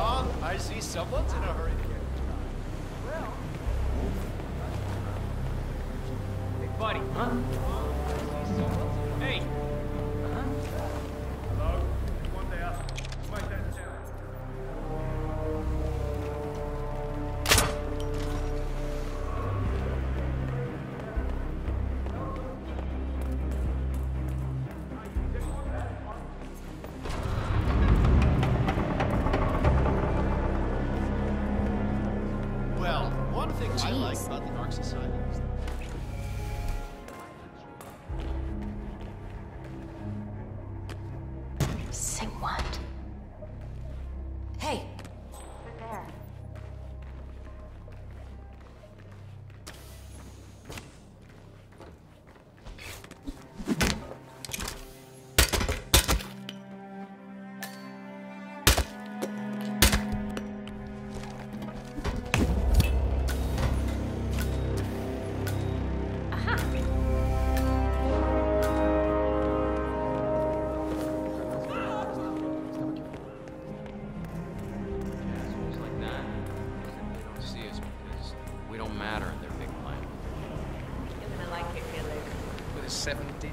I see someone's in a hurry to get Hey, buddy. Huh? Thing I like about the Ark Society is Say what? We don't matter in their big plan. You're gonna like it, Billy. With a 17